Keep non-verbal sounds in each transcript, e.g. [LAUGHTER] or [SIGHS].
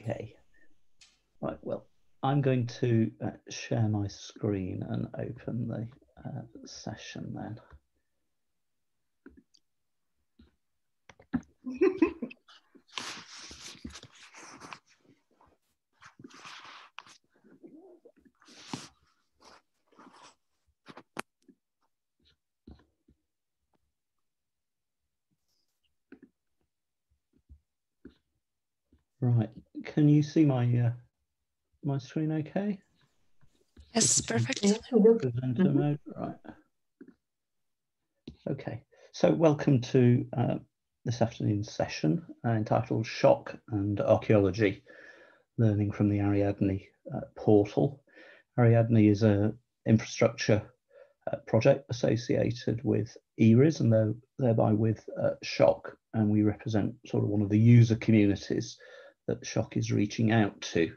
Okay. Right, well, I'm going to uh, share my screen and open the uh, session then. [LAUGHS] Right, can you see my uh, my screen okay? Yes, perfect. Presenter Mm -hmm. mode, right. Okay, so welcome to uh, this afternoon's session uh, entitled SSHOC and Archaeology, Learning from the Ariadne uh, portal. Ariadne is a infrastructure uh, project associated with ERIS and thereby with uh, SSHOC, and we represent sort of one of the user communities that SSHOC is reaching out to.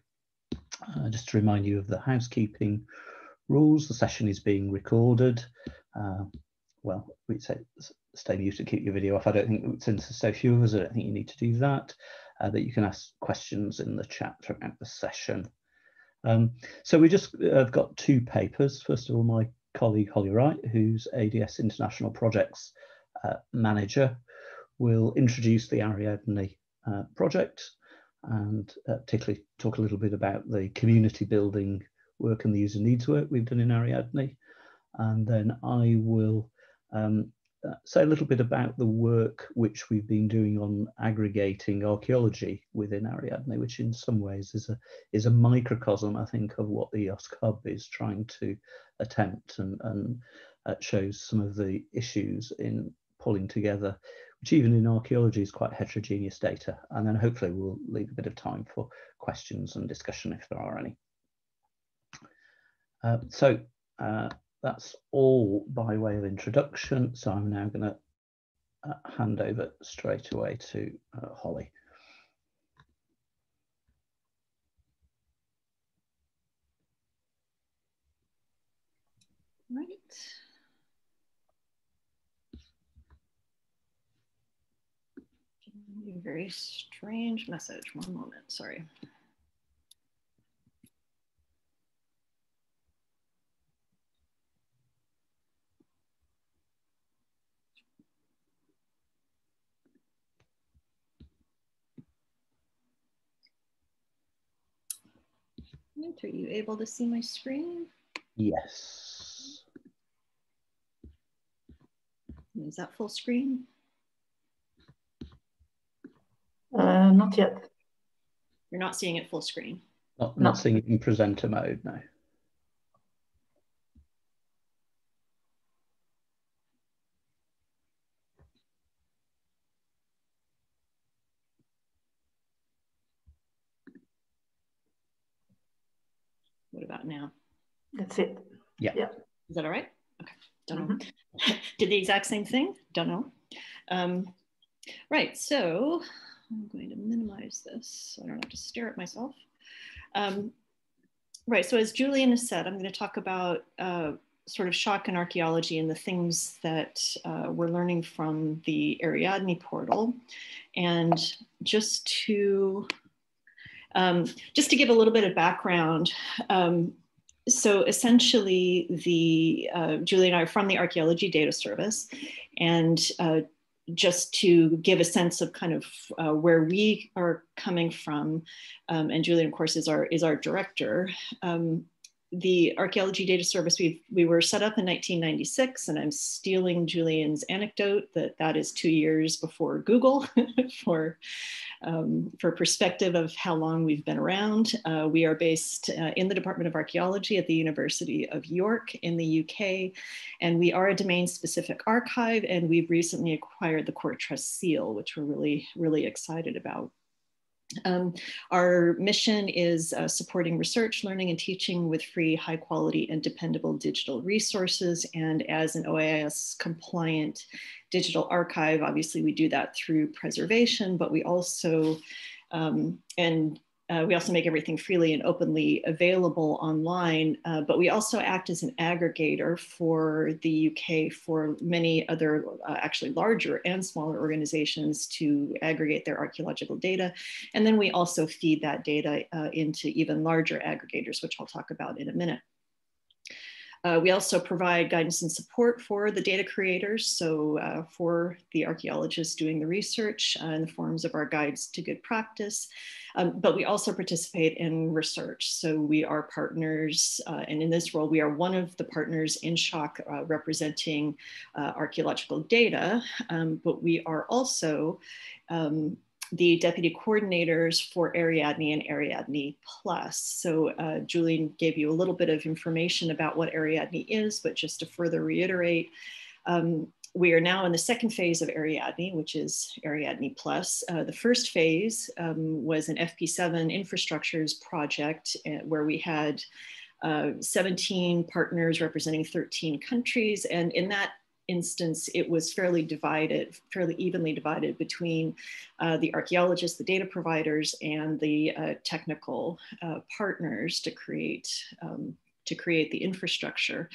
Uh, just to remind you of the housekeeping rules, the session is being recorded. Uh, well, we say stay muted, keep your video off. I don't think, since there's so few of us, I don't think you need to do that. Uh, that you can ask questions in the chat throughout the session. Um, so we just have got two papers. First of all, my colleague Holly Wright, who's ADS International Projects uh, Manager, will introduce the Ariadne uh, project and uh, particularly talk a little bit about the community building work and the user needs work we've done in Ariadne. And then I will um, uh, say a little bit about the work which we've been doing on aggregating archaeology within Ariadne, which in some ways is a is a microcosm, I think, of what the EOSC Hub is trying to attempt and, and uh, shows some of the issues in pulling together which even in archaeology is quite heterogeneous data. And then hopefully we'll leave a bit of time for questions and discussion if there are any. Uh, so uh, that's all by way of introduction. So I'm now going to uh, hand over straight away to uh, Holly. Right. A very strange message. One moment, sorry. Are you able to see my screen? Yes. Is that full screen? Uh, not yet. You're not seeing it full screen? Not, not no. seeing it in presenter mode, no. What about now? That's it. Yeah. yeah. Is that all right? Okay. Don't know. Mm -hmm. [LAUGHS] Did the exact same thing? Don't know. Um, right. So I'm going to minimize this so I don't have to stare at myself. Um, right, so as Julian has said, I'm going to talk about uh, sort of SSHOC and archaeology and the things that uh, we're learning from the Ariadne portal. And just to, um, just to give a little bit of background, um, so essentially the, uh, Julie and I are from the Archaeology Data Service and uh, just to give a sense of kind of uh, where we are coming from, um, and Julian, of course, is our is our director. Um, the Archaeology Data Service, we we were set up in 1996, and I'm stealing Julian's anecdote that that is two years before Google [LAUGHS] for, um, for perspective of how long we've been around. Uh, we are based uh, in the Department of Archaeology at the University of York in the UK, and we are a domain specific archive, and we've recently acquired the CoreTrustSeal, which we're really, really excited about. Um, our mission is uh, supporting research, learning, and teaching with free, high quality, and dependable digital resources. And as an OAIS compliant digital archive, obviously we do that through preservation, but we also, um, and uh, we also make everything freely and openly available online, uh, but we also act as an aggregator for the UK for many other, uh, actually larger and smaller organizations to aggregate their archaeological data. And then we also feed that data uh, into even larger aggregators, which I'll talk about in a minute. Uh, we also provide guidance and support for the data creators, so uh, for the archaeologists doing the research uh, in the forms of our guides to good practice. Um, but we also participate in research. So we are partners, uh, and in this role, we are one of the partners in SSHOC uh, representing uh, archaeological data, um, but we are also um, the deputy coordinators for Ariadne and Ariadne Plus. So uh, Julian gave you a little bit of information about what Ariadne is, but just to further reiterate, um, we are now in the second phase of Ariadne, which is Ariadne Plus. Uh, the first phase um, was an FP7 infrastructures project uh, where we had uh, 17 partners representing 13 countries. And in that instance, it was fairly divided, fairly evenly divided between uh, the archaeologists, the data providers, and the uh, technical uh, partners to create um, to create the infrastructure.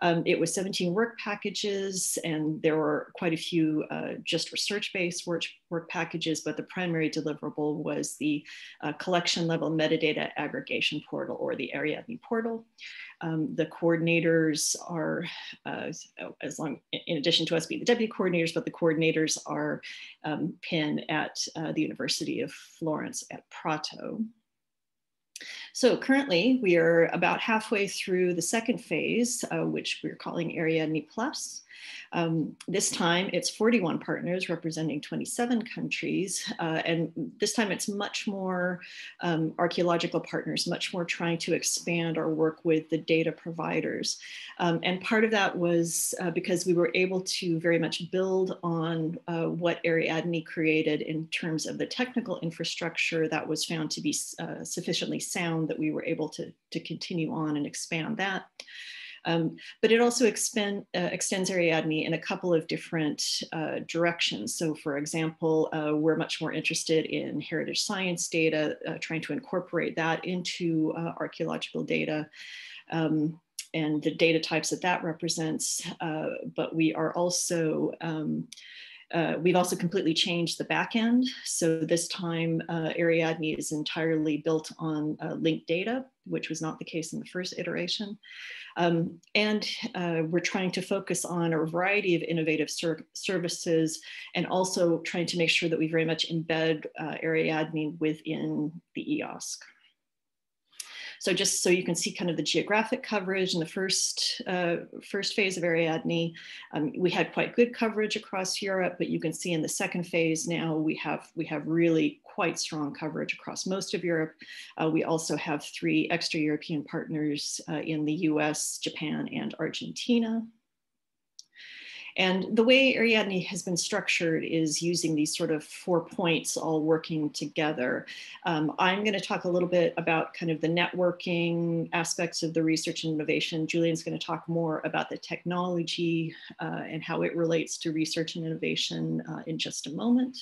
Um, it was 17 work packages, and there were quite a few uh, just research-based work, work packages, but the primary deliverable was the uh, collection level metadata aggregation portal or the Ariadne portal. Um, the coordinators are, uh, as long, in addition to us being the deputy coordinators, but the coordinators are um, PIN at uh, the University of Florence at Prato. So currently we are about halfway through the second phase, uh, which we're calling Area Ariadne Plus. Um, this time it's 41 partners representing 27 countries. Uh, and this time it's much more um, archeological partners, much more trying to expand our work with the data providers. Um, and part of that was uh, because we were able to very much build on uh, what Ariadne created in terms of the technical infrastructure that was found to be uh, sufficiently sound that we were able to, to continue on and expand that. Um, but it also expend, uh, extends Ariadne in a couple of different uh, directions. So for example, uh, we're much more interested in heritage science data, uh, trying to incorporate that into uh, archeological data. Um, and the data types that that represents, uh, but we are also um, uh, we've also completely changed the backend. So this time uh, Ariadne is entirely built on uh, linked data, which was not the case in the first iteration. Um, and uh, we're trying to focus on a variety of innovative ser services and also trying to make sure that we very much embed uh, Ariadne within the EOSC. So just so you can see kind of the geographic coverage in the first, uh, first phase of Ariadne, um, we had quite good coverage across Europe, but you can see in the second phase now we have, we have really quite strong coverage across most of Europe. Uh, we also have three extra European partners uh, in the US, Japan, and Argentina. And the way Ariadne has been structured is using these sort of four points all working together. Um, I'm going to talk a little bit about kind of the networking aspects of the research and innovation. Julian's going to talk more about the technology uh, and how it relates to research and innovation uh, in just a moment.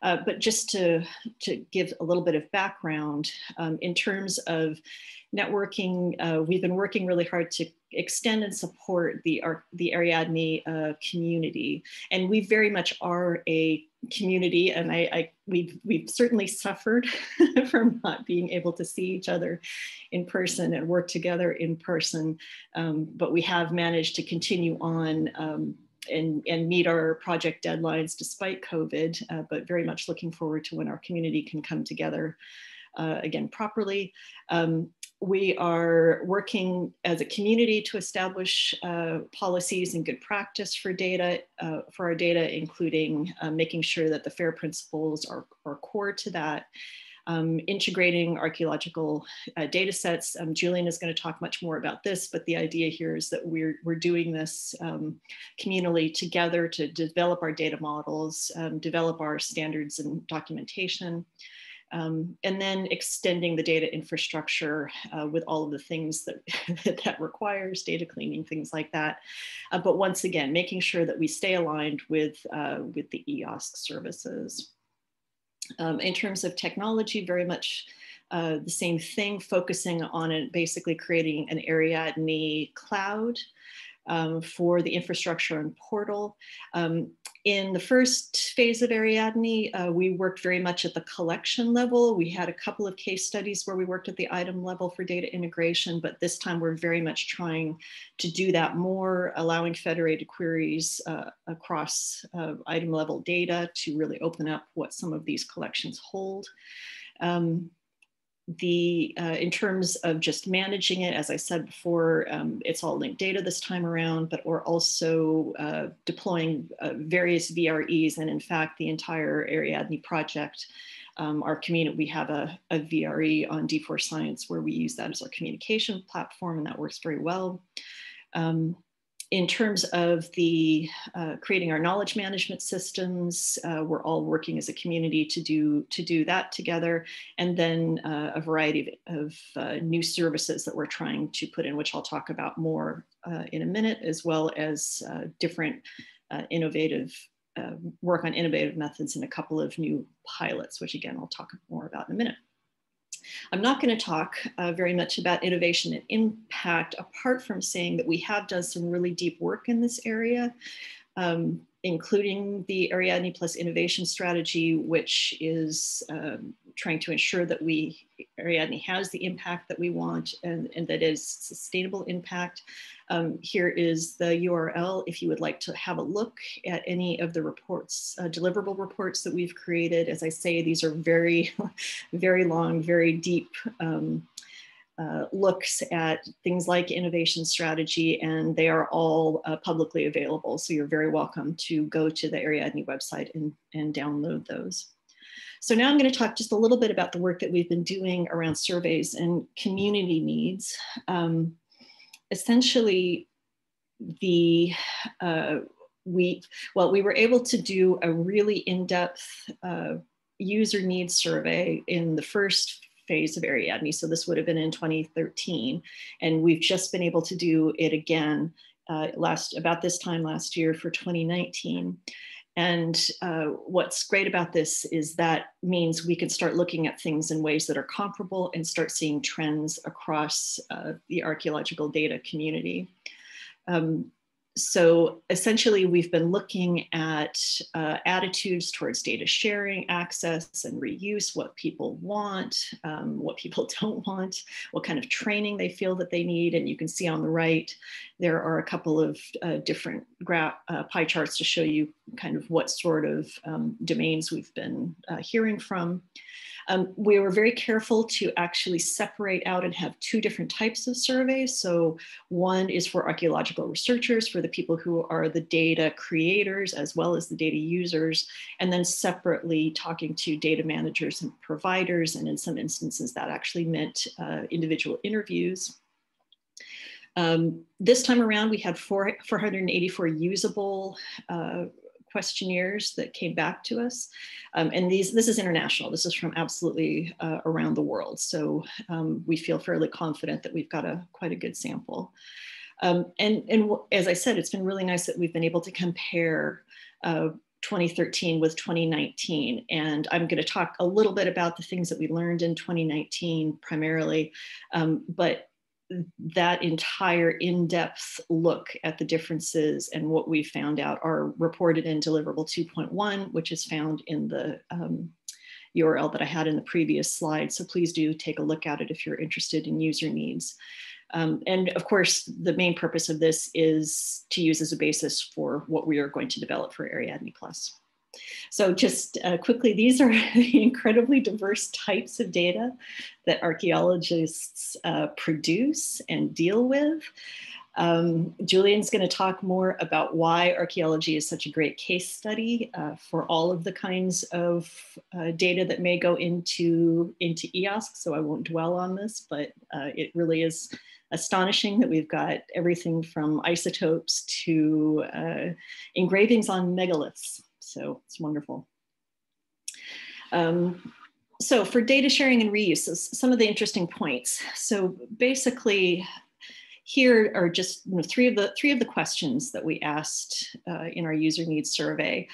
Uh, but just to, to give a little bit of background, um, in terms of networking, uh, we've been working really hard to extend and support the, our, the Ariadne uh, community. And we very much are a community and I, I we've, we've certainly suffered [LAUGHS] from not being able to see each other in person and work together in person. Um, but we have managed to continue on um, and, and meet our project deadlines despite COVID, uh, but very much looking forward to when our community can come together uh, again properly. Um, we are working as a community to establish uh, policies and good practice for data, uh, for our data, including uh, making sure that the FAIR principles are, are core to that. Um, integrating archaeological uh, data sets. Um, Julian is going to talk much more about this, but the idea here is that we're, we're doing this um, communally together to develop our data models, um, develop our standards and documentation, um, and then extending the data infrastructure uh, with all of the things that [LAUGHS] that requires data cleaning things like that uh, but once again making sure that we stay aligned with uh, with the EOSC services Um, in terms of technology, very much uh, the same thing, focusing on it, basically creating an Ariadne cloud um, for the infrastructure and portal. Um, in the first phase of Ariadne, uh, we worked very much at the collection level. We had a couple of case studies where we worked at the item level for data integration, but this time we're very much trying to do that more, allowing federated queries uh, across uh, item level data to really open up what some of these collections hold. Um, the uh, in terms of just managing it, as I said before, um, it's all linked data this time around, but we're also uh, deploying uh, various VREs. And in fact, the entire Ariadne project, um, our community, we have a, a, VRE on D4Science where we use that as our communication platform and that works very well. Um, in terms of the uh, creating our knowledge management systems, uh, we're all working as a community to do to do that together, and then uh, a variety of, of uh, new services that we're trying to put in, which I'll talk about more uh, in a minute, as well as uh, different innovative work on innovative methods and a couple of new pilots, which again I'll talk more about in a minute. I'm not going to talk uh, very much about innovation and impact, apart from saying that we have done some really deep work in this area, um, including the Ariadne Plus innovation strategy, which is um, trying to ensure that we Ariadne has the impact that we want and, and that is sustainable impact. Um, here is the URL if you would like to have a look at any of the reports, uh, deliverable reports that we've created. As I say, these are very, [LAUGHS] very long, very deep um, uh, looks at things like innovation strategy, and they are all uh, publicly available. So you're very welcome to go to the Ariadne website and, and download those. So now I'm going to talk just a little bit about the work that we've been doing around surveys and community needs. Um, essentially, the uh, we well we were able to do a really in-depth uh, user needs survey in the first phase of Ariadne. So this would have been in 2013, and we've just been able to do it again uh, last about this time last year for 2019. And uh, what's great about this is that means we can start looking at things in ways that are comparable and start seeing trends across uh, the archaeological data community. Um, so essentially, we've been looking at uh, attitudes towards data sharing, access, and reuse, what people want, um, what people [LAUGHS] don't want, what kind of training they feel that they need. And you can see on the right, there are a couple of uh, different uh, pie charts to show you kind of what sort of um, domains we've been uh, hearing from. Um, we were very careful to actually separate out and have two different types of surveys. So one is for archaeological researchers, for the people who are the data creators as well as the data users, and then separately talking to data managers and providers. And in some instances that actually meant uh, individual interviews. Um, this time around, we had four, 484 usable uh, questionnaires that came back to us. Um, and these, this is international. This is from absolutely uh, around the world. So um, we feel fairly confident that we've got a quite a good sample. Um, and, and as I said, it's been really nice that we've been able to compare uh, 2013 with 2019. And I'm going to talk a little bit about the things that we learned in 2019 primarily. Um, but that entire in-depth look at the differences and what we found out are reported in deliverable 2.1 which is found in the um, url that i had in the previous slide. So please do take a look at it if you're interested in user needs. Um, and of course the main purpose of this is to use as a basis for what we are going to develop for ariadne plus so just uh, quickly, these are [LAUGHS] the incredibly diverse types of data that archaeologists uh, produce and deal with. Um, Julian's going to talk more about why archaeology is such a great case study uh, for all of the kinds of uh, data that may go into, into EOSC, so I won't dwell on this, but uh, it really is astonishing that we've got everything from isotopes to uh, engravings on megaliths. So it's wonderful. Um, so for data sharing and reuse, some of the interesting points. So basically, here are just you know, three of the three of the questions that we asked uh, in our user needs survey.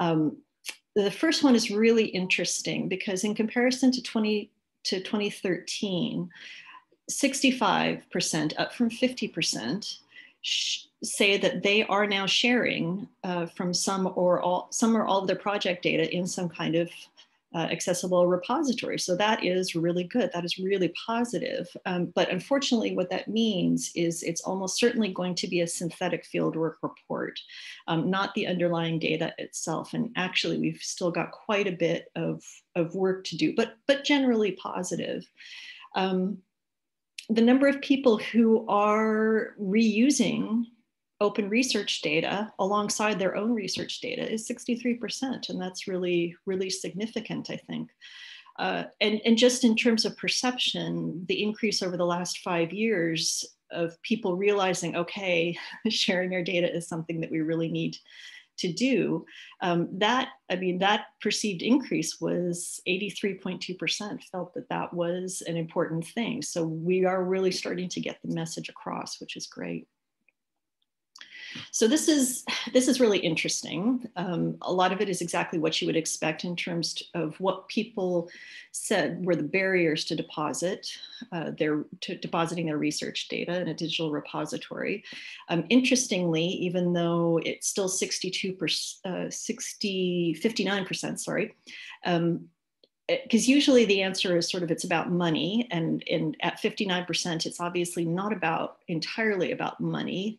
Um, the first one is really interesting because in comparison to 20 to 2013, 65% up from 50% say that they are now sharing uh, from some or all some or all of their project data in some kind of uh, accessible repository. So that is really good. That is really positive. Um, but unfortunately, what that means is it's almost certainly going to be a synthetic fieldwork report, um, not the underlying data itself. And actually, we've still got quite a bit of, of work to do, but, but generally positive. Um, the number of people who are reusing open research data alongside their own research data is 63%. And that's really, really significant, I think. Uh, and, and just in terms of perception, the increase over the last five years of people realizing, okay, [LAUGHS] sharing our data is something that we really need to do, um, that, I mean, that perceived increase was 83.2% felt that that was an important thing. So we are really starting to get the message across, which is great. So this is this is really interesting. Um, a lot of it is exactly what you would expect in terms of what people said were the barriers to deposit uh, their to depositing their research data in a digital repository. Um, interestingly, even though it's still 62 uh, 60 59 percent, sorry. Um, because usually the answer is sort of it's about money and, and at 59% it's obviously not about entirely about money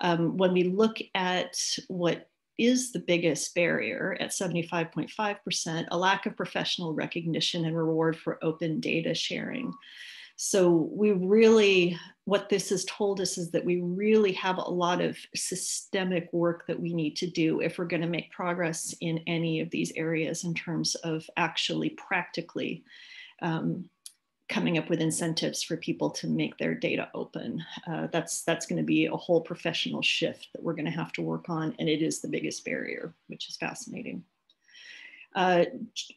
um, when we look at what is the biggest barrier at 75.5%, a lack of professional recognition and reward for open data sharing. So we really, what this has told us is that we really have a lot of systemic work that we need to do if we're going to make progress in any of these areas in terms of actually practically um, coming up with incentives for people to make their data open. Uh, that's that's going to be a whole professional shift that we're going to have to work on, and it is the biggest barrier, which is fascinating. Uh,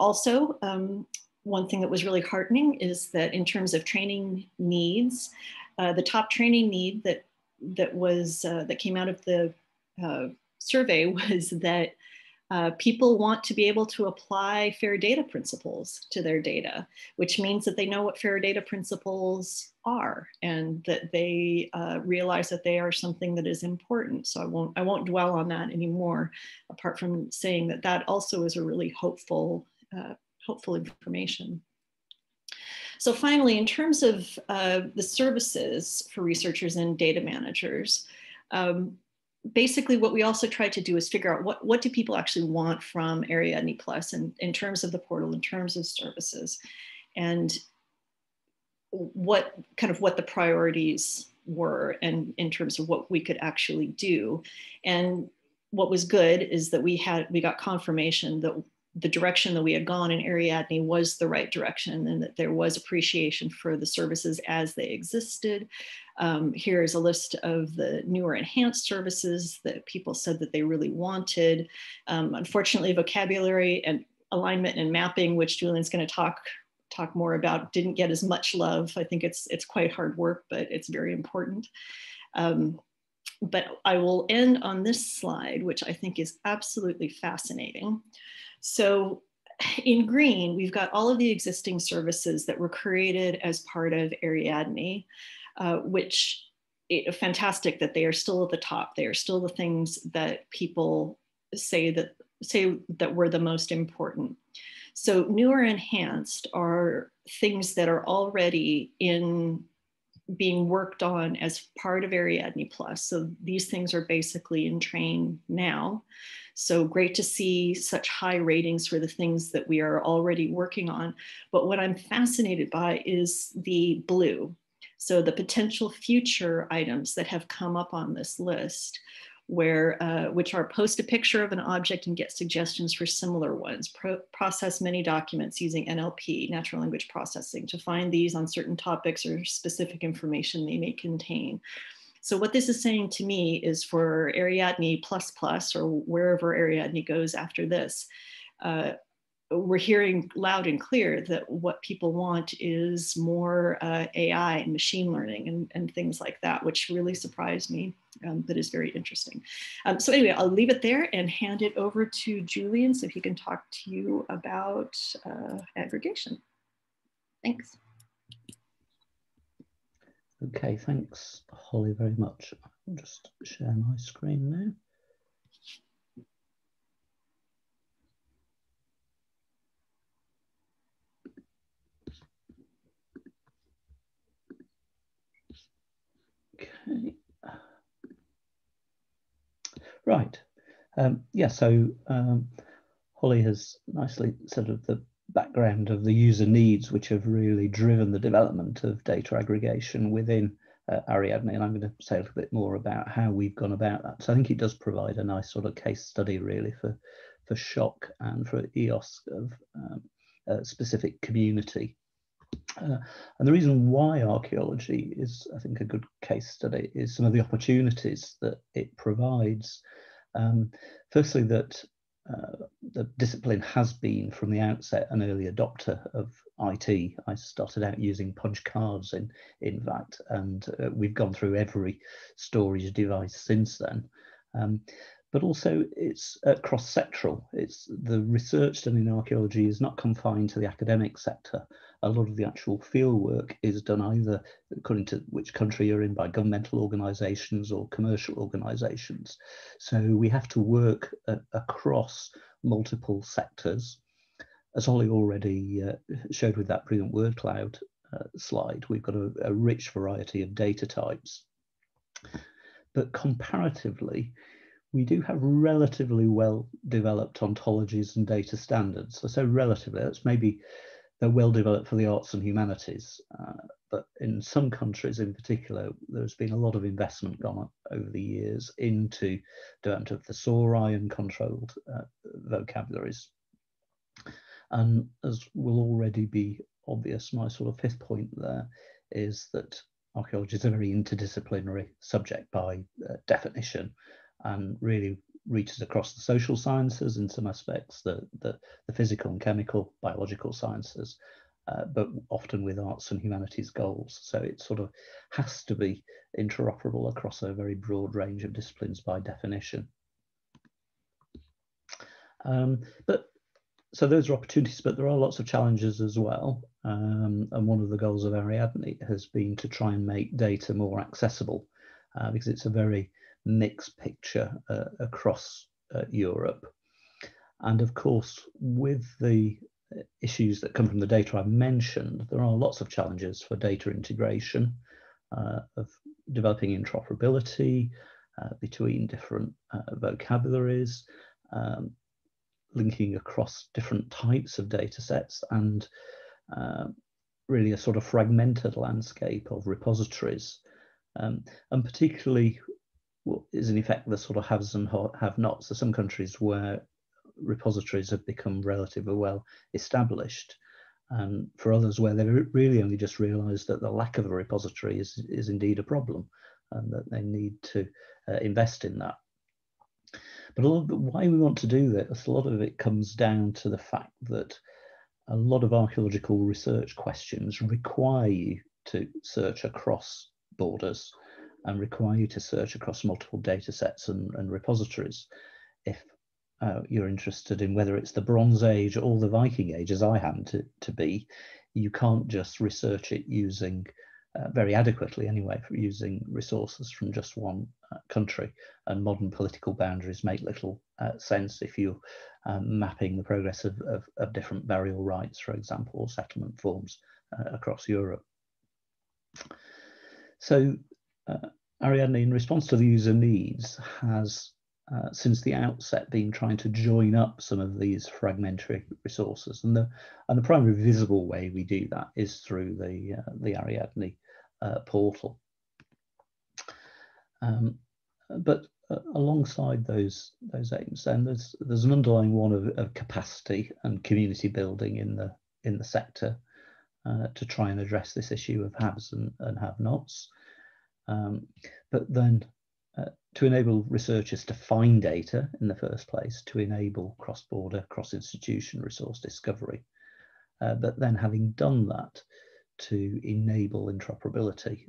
also, um, one thing that was really heartening is that in terms of training needs, uh, the top training need that that was uh, that came out of the uh, survey [LAUGHS] was that uh, people want to be able to apply fair data principles to their data, which means that they know what fair data principles are and that they uh, realize that they are something that is important. So I won't, I won't dwell on that anymore, apart from saying that that also is a really hopeful, uh, hopeful information. So finally, in terms of uh, the services for researchers and data managers, um, basically what we also tried to do is figure out what, what do people actually want from Ariadne Plus in, in terms of the portal, in terms of services, and what kind of what the priorities were and in terms of what we could actually do. And what was good is that we had we got confirmation that the direction that we had gone in Ariadne was the right direction and that there was appreciation for the services as they existed. Um, here is a list of the newer enhanced services that people said that they really wanted. Um, unfortunately, vocabulary and alignment and mapping, which Julian's going to talk talk more about, didn't get as much love. I think it's it's quite hard work, but it's very important. Um, but I will end on this slide, which I think is absolutely fascinating. So in green, we've got all of the existing services that were created as part of Ariadne, uh, which it, fantastic that they are still at the top. They are still the things that people say that say that were the most important. So new or enhanced are things that are already in being worked on as part of Ariadne Plus. So these things are basically in train now. So great to see such high ratings for the things that we are already working on. But what I'm fascinated by is the blue. So the potential future items that have come up on this list where uh, which are post a picture of an object and get suggestions for similar ones, Pro process many documents using NLP, natural language processing, to find these on certain topics or specific information they may contain. So what this is saying to me is for Ariadne plus plus or wherever Ariadne goes after this, uh, we're hearing loud and clear that what people want is more uh, AI and machine learning and, and things like that, which really surprised me, um, but is very interesting. Um, so anyway, I'll leave it there and hand it over to Julian so he can talk to you about uh, aggregation. Thanks. Okay, thanks, Holly, very much. I'll just share my screen now. Okay. [SIGHS] Right. Um, yeah, so um, Holly has nicely sort of the background of the user needs which have really driven the development of data aggregation within uh, Ariadne, and I'm going to say a little bit more about how we've gone about that. So I think it does provide a nice sort of case study really for, for SSHOC and for EOSC of um, a specific community. Uh, and the reason why archaeology is, I think, a good case study is some of the opportunities that it provides. Um, firstly, that uh, the discipline has been from the outset an early adopter of IT. I started out using punch cards in, in fact, and uh, we've gone through every storage device since then. Um, but also it's uh, cross-sectoral. It's the research done in archaeology is not confined to the academic sector. A lot of the actual field work is done either according to which country you're in by governmental organisations or commercial organisations. So we have to work uh, across multiple sectors. As Holly already uh, showed with that brilliant word cloud uh, slide, we've got a, a rich variety of data types. But comparatively, we do have relatively well developed ontologies and data standards. So, so relatively, that's maybe they're well developed for the arts and humanities. Uh, but in some countries in particular, there's been a lot of investment gone up over the years into development of the controlled uh, vocabularies. And as will already be obvious, my sort of fifth point there is that archaeology is a very interdisciplinary subject by uh, definition and really reaches across the social sciences in some aspects, the, the, the physical and chemical, biological sciences, uh, but often with arts and humanities goals. So it sort of has to be interoperable across a very broad range of disciplines by definition. Um, but so those are opportunities, but there are lots of challenges as well. Um, and one of the goals of Ariadne has been to try and make data more accessible uh, because it's a very mixed picture uh, across uh, Europe. And of course, with the issues that come from the data I've mentioned, there are lots of challenges for data integration, uh, of developing interoperability uh, between different uh, vocabularies, um, linking across different types of data sets, and uh, really a sort of fragmented landscape of repositories. Um, and particularly is in effect the sort of haves and have nots. So some countries where repositories have become relatively well established, and for others where they've really only just realised that the lack of a repository is is indeed a problem, and that they need to uh, invest in that. But a lot of why we want to do this, a lot of it comes down to the fact that a lot of archaeological research questions require you to search across borders and require you to search across multiple data sets and, and repositories. If uh, you're interested in whether it's the Bronze Age or the Viking Age, as I happen to, to be, you can't just research it using uh, very adequately anyway for using resources from just one uh, country and modern political boundaries make little uh, sense if you're um, mapping the progress of, of, of, different burial rites for example or settlement forms uh, across Europe. So uh, Ariadne, in response to the user needs, has uh, since the outset been trying to join up some of these fragmentary resources, and the and the primary visible way we do that is through the uh, the Ariadne uh, portal. Um, but uh, alongside those those aims, then there's there's an underlying one of, of capacity and community building in the in the sector uh, to try and address this issue of haves and, and have-nots. Um, but then uh, to enable researchers to find data in the first place, to enable cross-border, cross-institution resource discovery. Uh, but then having done that, to enable interoperability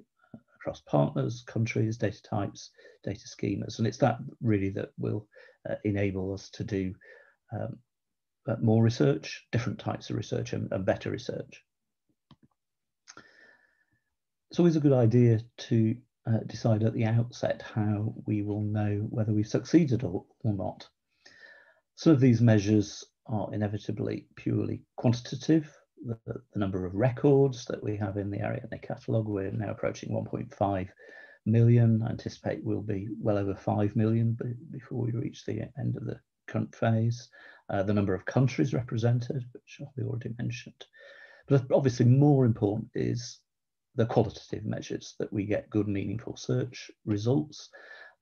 across partners, countries, data types, data schemas. And it's that really that will uh, enable us to do um, uh, more research, different types of research and, and better research. It's always a good idea to uh, decide at the outset how we will know whether we've succeeded or, or not. Some of these measures are inevitably purely quantitative. The, the, number of records that we have in the Ariadne catalogue, we're now approaching 1.5 million. I anticipate we'll be well over 5 million before we reach the end of the current phase. Uh, the number of countries represented, which I've already mentioned. But obviously more important is the qualitative measures that we get good, meaningful search results.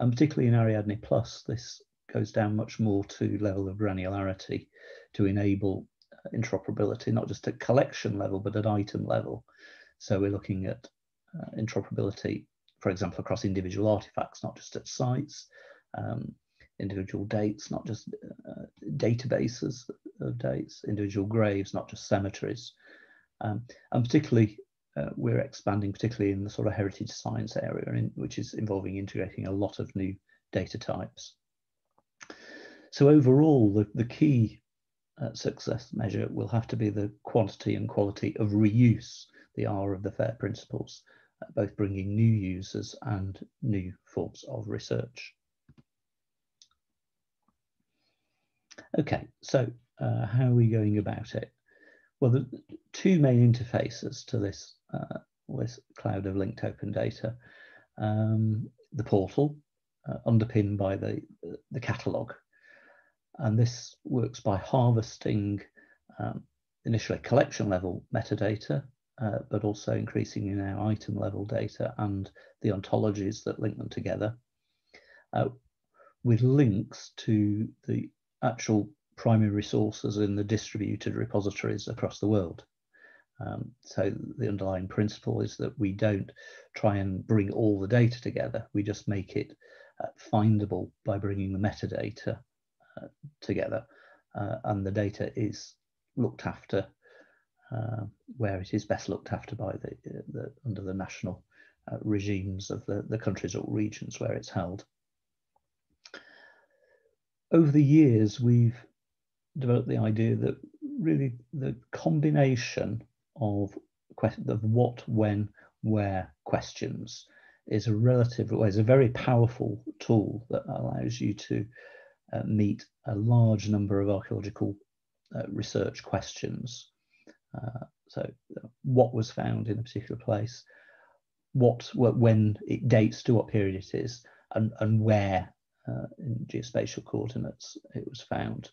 And particularly in Ariadne Plus, this goes down much more to level of granularity to enable uh, interoperability, not just at collection level, but at item level. So we're looking at uh, interoperability, for example, across individual artifacts, not just at sites, um, individual dates, not just uh, databases of dates, individual graves, not just cemeteries. Um, and particularly uh, we're expanding, particularly in the sort of heritage science area, in, which is involving integrating a lot of new data types. So overall, the, the key uh, success measure will have to be the quantity and quality of reuse, the R of the FAIR principles, uh, both bringing new users and new forms of research. Okay, so uh, how are we going about it? Well, the two main interfaces to this uh, this cloud of linked open data. Um, the portal, uh, underpinned by the, the catalog. And this works by harvesting um, initially collection level metadata, uh, but also increasing in our item level data and the ontologies that link them together uh, with links to the actual primary resources in the distributed repositories across the world. Um, so the underlying principle is that we don't try and bring all the data together. We just make it uh, findable by bringing the metadata uh, together. Uh, and the data is looked after uh, where it is best looked after by the, the under the national uh, regimes of the, the countries or regions where it's held. Over the years, we've developed the idea that really the combination of of what, when, where questions is a relative, is a very powerful tool that allows you to uh, meet a large number of archaeological uh, research questions. Uh, so, what was found in a particular place, what, when it dates to what period it is, and, and where uh, in geospatial coordinates it was found.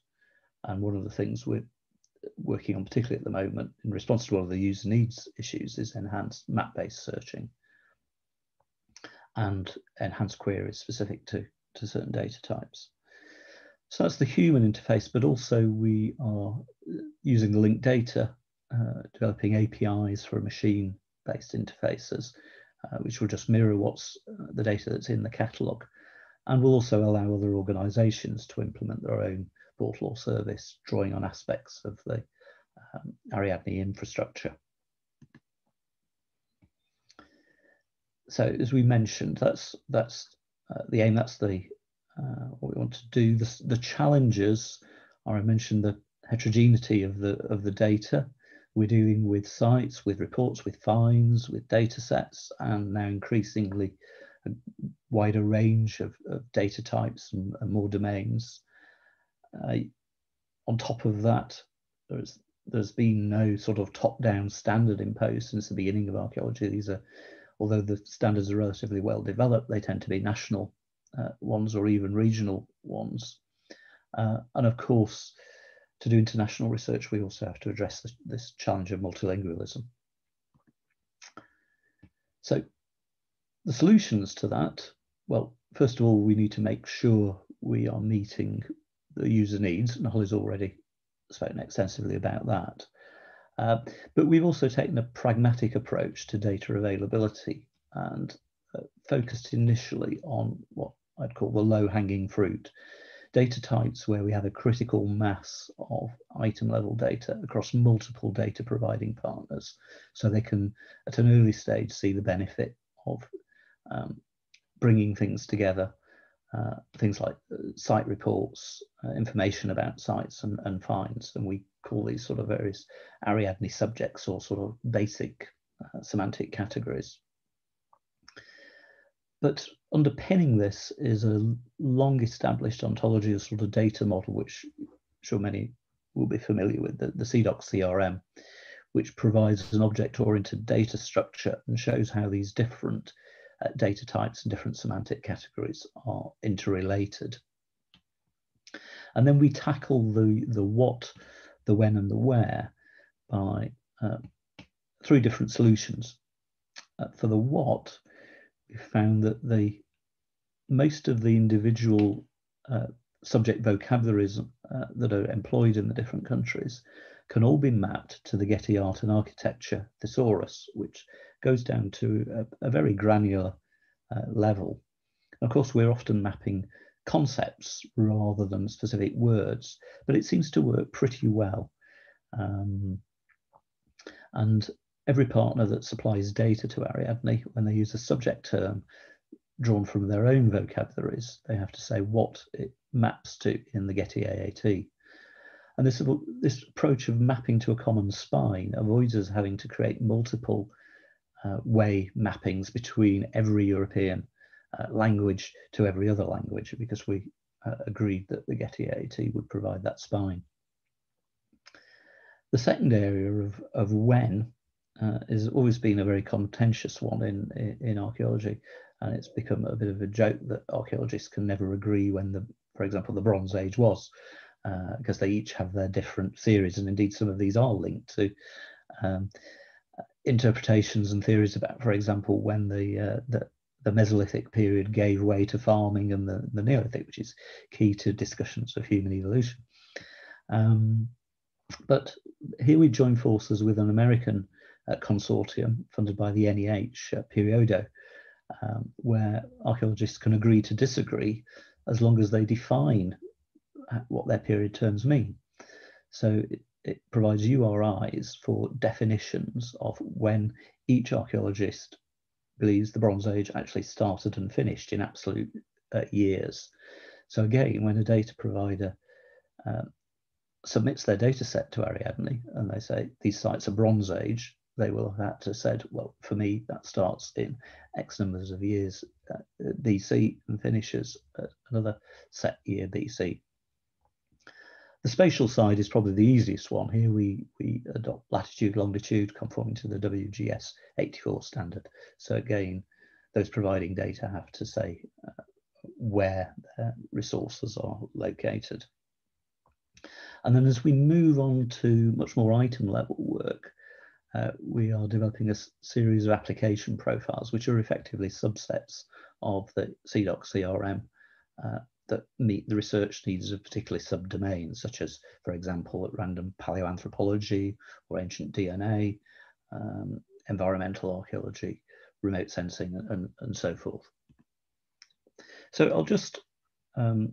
And one of the things we're working on, particularly at the moment, in response to one of the user needs issues, is enhanced map-based searching and enhanced queries specific to, to certain data types. So that's the human interface, but also we are using the linked data, uh, developing APIs for machine-based interfaces, uh, which will just mirror what's uh, the data that's in the catalogue, and will also allow other organisations to implement their own portal or service, drawing on aspects of the um, Ariadne infrastructure. So as we mentioned, that's that's uh, the aim. That's the uh, what we want to do. The, the challenges are I mentioned the heterogeneity of the of the data. We're dealing with sites, with reports, with fines, with data sets, and now increasingly a wider range of, of data types and, and more domains. Uh, on top of that, there's there's been no sort of top-down standard imposed since the beginning of archaeology. These are, although the standards are relatively well developed, they tend to be national uh, ones or even regional ones. Uh, and of course, to do international research, we also have to address this, this challenge of multilingualism. So the solutions to that, well, first of all, we need to make sure we are meeting the user needs, and Holly's already spoken extensively about that. Uh, but we've also taken a pragmatic approach to data availability and uh, focused initially on what I'd call the low hanging fruit. Data types where we have a critical mass of item level data across multiple data providing partners. So they can, at an early stage, see the benefit of um, bringing things together, uh, things like uh, site reports, uh, information about sites and, and finds. And we call these sort of various Ariadne subjects or sort of basic uh, semantic categories. But underpinning this is a long established ontology of sort of data model, which I'm sure many will be familiar with, the, the CIDOC CRM, which provides an object-oriented data structure and shows how these different data types and different semantic categories are interrelated. And then we tackle the, the what, the when and the where by uh, three different solutions. Uh, for the what, we found that the most of the individual uh, subject vocabularies uh, that are employed in the different countries can all be mapped to the Getty Art and Architecture thesaurus, which goes down to a, a very granular uh, level. of course, we're often mapping concepts rather than specific words, but it seems to work pretty well. Um, and every partner that supplies data to Ariadne, when they use a subject term drawn from their own vocabularies, they have to say what it maps to in the Getty AAT. And this, this approach of mapping to a common spine avoids us having to create multiple uh, way mappings between every European uh, language to every other language because we uh, agreed that the Getty AAT would provide that spine. The second area of, of when uh, has always been a very contentious one in, in, in archaeology. And it's become a bit of a joke that archaeologists can never agree when the, for example, the Bronze Age was, because uh, they each have their different theories. And indeed, some of these are linked to um, interpretations and theories about, for example, when the, uh, the, the Mesolithic period gave way to farming and the, the Neolithic, which is key to discussions of human evolution. Um, but here we join forces with an American uh, consortium funded by the NEH, uh, Periodo, um, where archaeologists can agree to disagree as long as they define uh, what their period terms mean. So it, provides URIs for definitions of when each archaeologist believes the Bronze Age actually started and finished in absolute uh, years. So again, when a data provider uh, submits their data set to Ariadne and they say these sites are Bronze Age, they will have had to said, well, for me, that starts in X numbers of years uh, BC and finishes at another set year BC. The spatial side is probably the easiest one. Here we, we adopt latitude, longitude, conforming to the WGS 84 standard. So again, those providing data have to say uh, where their resources are located. And then as we move on to much more item level work, uh, we are developing a series of application profiles, which are effectively subsets of the CIDOC CRM uh, that meet the research needs of particular subdomains, such as, for example, random paleoanthropology or ancient DNA, um, environmental archaeology, remote sensing, and, and so forth. So I'll just um,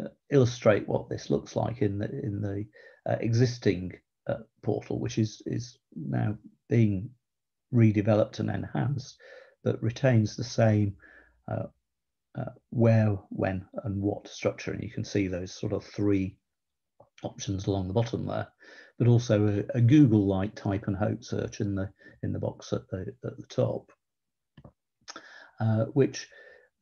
uh, illustrate what this looks like in the, in the uh, existing uh, portal, which is, is now being redeveloped and enhanced, but retains the same uh, uh, where, when, and what structure. And you can see those sort of three options along the bottom there, but also a, a Google-like type and hope search in the in the box at the at the top, uh, which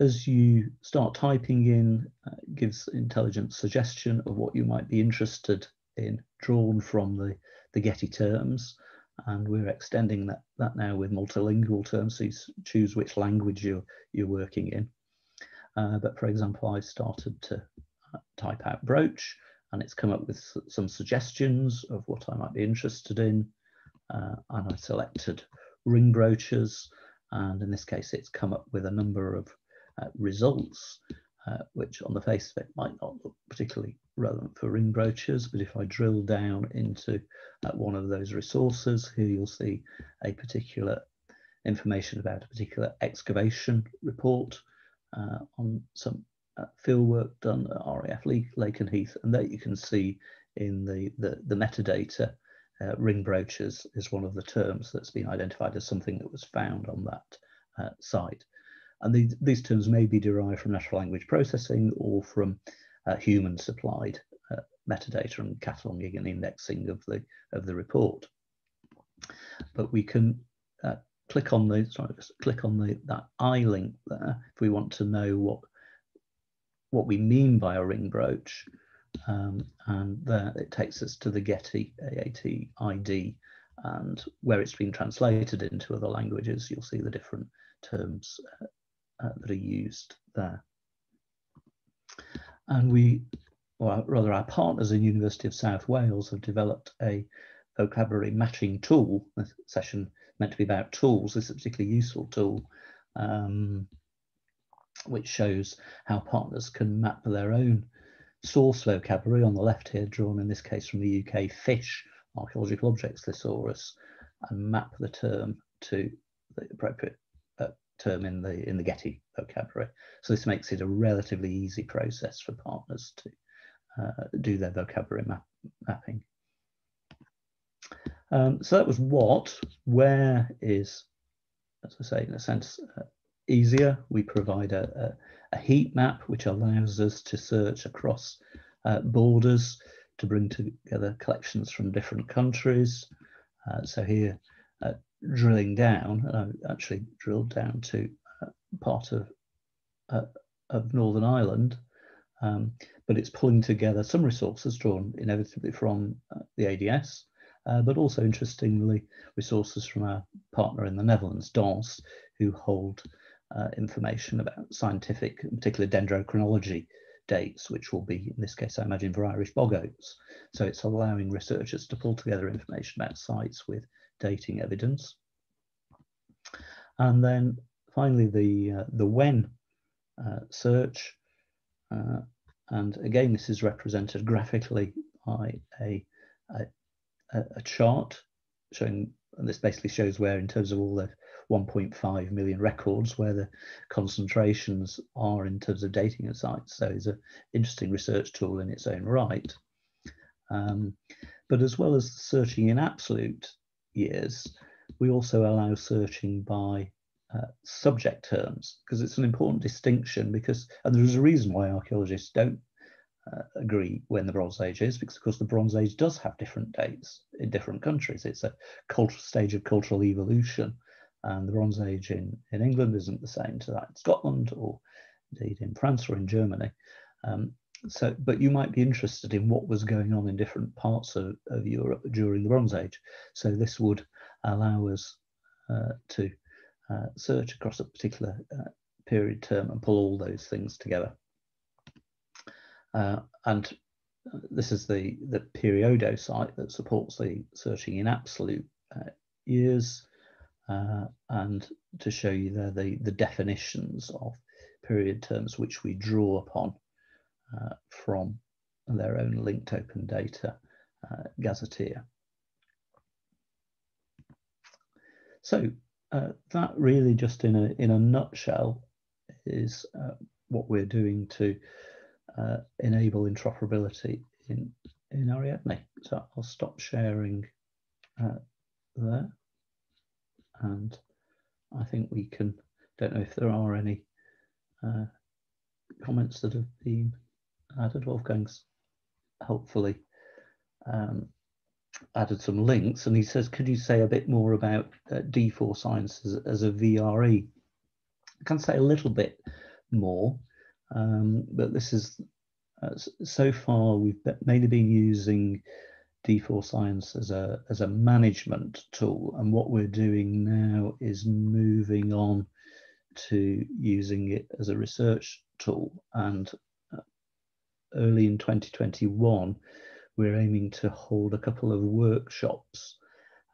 as you start typing in, uh, gives intelligent suggestion of what you might be interested in, drawn from the, the Getty terms. And we're extending that, that now with multilingual terms, so you choose which language you're, you're working in. Uh, but for example, I started to uh, type out brooch and it's come up with some suggestions of what I might be interested in. Uh, and I selected ring brooches. And in this case, it's come up with a number of uh, results, uh, which on the face of it might not look particularly relevant for ring brooches, but if I drill down into one of those resources, here you'll see a particular information about a particular excavation report on some uh, field work done at RAF Lake, Lakenheath, and there you can see in the, the, the metadata, uh, ring brooches is one of the terms that's been identified as something that was found on that uh, site. And these, these terms may be derived from natural language processing or from uh, human supplied uh, metadata and cataloging and indexing of the, of the report. But we can uh, click on the sorry, click on the that I link there if we want to know what what we mean by a ring brooch. Um, and there it takes us to the Getty AAT ID and where it's been translated into other languages, you'll see the different terms uh, uh, that are used there. And we, or rather our partners in University of South Wales have developed a vocabulary matching tool. This session meant to be about tools. This is a particularly useful tool, um, which shows how partners can map their own source vocabulary on the left here, drawn in this case from the UK fish, archaeological objects thesaurus, and map the term to the appropriate term in the in the Getty vocabulary. So this makes it a relatively easy process for partners to uh, do their vocabulary map mapping. Um, so that was what. Where is, as I say, in a sense, uh, easier. We provide a, a, a, heat map which allows us to search across uh, borders to bring together collections from different countries. Uh, so here, uh, drilling down, and I actually drilled down to uh, part of uh, of Northern Ireland, um, but it's pulling together some resources drawn inevitably from the ADS, uh, but also interestingly resources from our partner in the Netherlands, DANS, who hold uh, information about scientific, in particular dendrochronology dates, which will be, in this case, I imagine, for Irish bog oaks. So it's allowing researchers to pull together information about sites with dating evidence. And then finally, the, uh, the when uh, search. Uh, and again, this is represented [LAUGHS] graphically by a, a, a, chart showing, and this basically shows where in terms of all the 1.5 million records, where the concentrations are in terms of dating of sites. So it's an interesting research tool in its own right. Um, but as well as searching in absolute years, we also allow searching by uh, subject terms because it's an important distinction because, and there's a reason why archaeologists don't uh, agree when the Bronze Age is because of course the Bronze Age does have different dates in different countries. It's a cultural stage of cultural evolution and the Bronze Age in, in England isn't the same to that in Scotland or indeed in France or in Germany. Um, so, but you might be interested in what was going on in different parts of, of Europe during the Bronze Age. So this would allow us uh, to uh, search across a particular uh, period term and pull all those things together. Uh, and uh, this is the, the Periodo site that supports the searching in absolute uh, years. and to show you there the, the definitions of period terms which we draw upon uh, from their own linked open data uh, gazetteer. So uh, that really just in a, in a nutshell is uh, what we're doing to uh, enable interoperability in, in Ariadne. So I'll stop sharing uh, there. And I think we can, don't know if there are any comments that have been added. Wolfgang's hopefully um, added some links, and he says, could you say a bit more about uh, D4Science as, as, a VRE? I can say a little bit more, um, but this is uh, so far we've mainly been using D4Science as a as a management tool, and what we're doing now is moving on to using it as a research tool. And early in 2021, we're aiming to hold a couple of workshops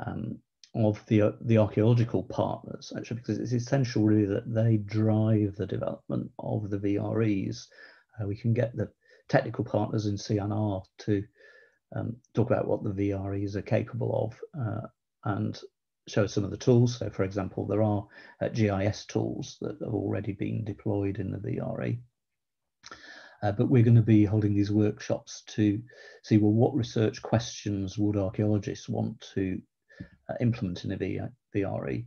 um, of the, the archaeological partners, actually, because it's essential really that they drive the development of the VREs. Uh, we can get the technical partners in CNR to um, talk about what the VREs are capable of uh, and show some of the tools. So, for example, there are uh, GIS tools that have already been deployed in the VRE. Uh, but we're going to be holding these workshops to see well what research questions would archaeologists want to uh, implement in a VRE.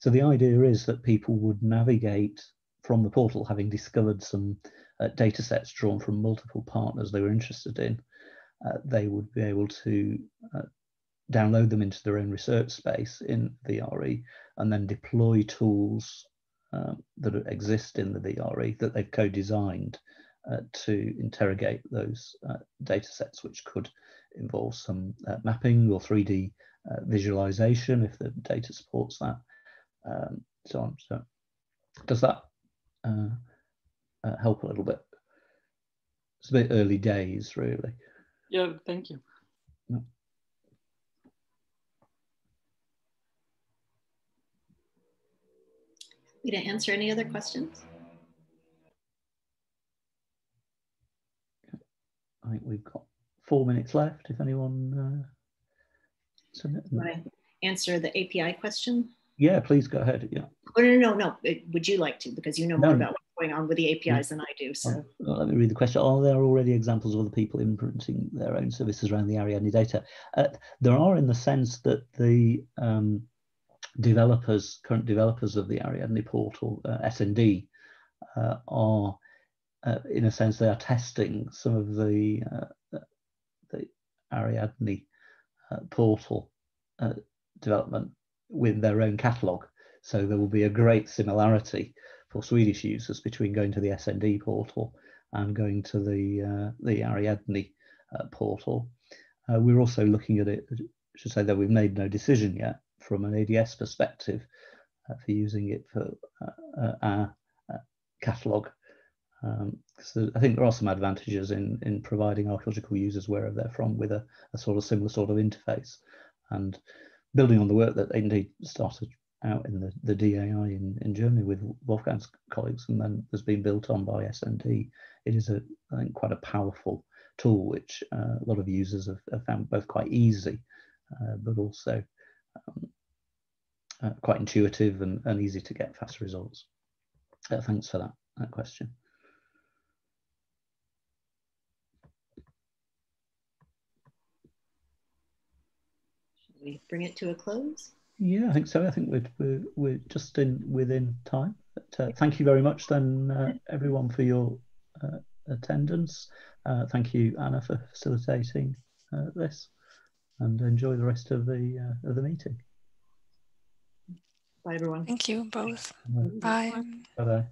So the idea is that people would navigate from the portal having discovered some uh, data sets drawn from multiple partners they were interested in. Uh, they would be able to uh, download them into their own research space in the VRE and then deploy tools um, that exist in the VRE that they've co-designed uh, to interrogate those uh, data sets, which could involve some uh, mapping or 3D uh, visualization if the data supports that, um, so on. So does that uh, uh, help a little bit? It's a bit early days, really. Yeah, thank you. No. to answer any other questions? I think we've got four minutes left. If anyone uh, right. answer the API question? Yeah, please go ahead. Yeah. Oh, no, no, no, no. Would you like to? Because you know more no. about what's going on with the APIs than I do. So well, let me read the question. Are there already examples of other people implementing their own services around the Ariadne data? Uh, there are, in the sense that the um, developers, current developers of the Ariadne portal, uh, SND, uh, are uh, in a sense, they are testing some of the uh, the Ariadne portal uh, development with their own catalog. So there will be a great similarity for Swedish users between going to the SND portal and going to the uh, the Ariadne uh, portal. we're also looking at it. I should say that we've made no decision yet from an ADS perspective for using it for our catalog um, so I think there are some advantages in, in providing archaeological users wherever they're from with a, a sort of similar sort of interface and building on the work that indeed started out in the, the DAI in, in Germany with Wolfgang's colleagues and then has been built on by SND. It is a, I think, quite a powerful tool which uh, a lot of users have, have found both quite easy, uh, but also um, uh, quite intuitive and, and easy to get fast results. Uh, thanks for that, that question. We bring it to a close? Yeah, I think so. I think we're we're, we're just in within time. But, uh, thank you very much, then, uh, everyone, for your uh, attendance. Uh, thank you, Anna, for facilitating uh, this, and enjoy the rest of the uh, of the meeting. Bye, everyone. Thank you both. Bye. Bye. Bye.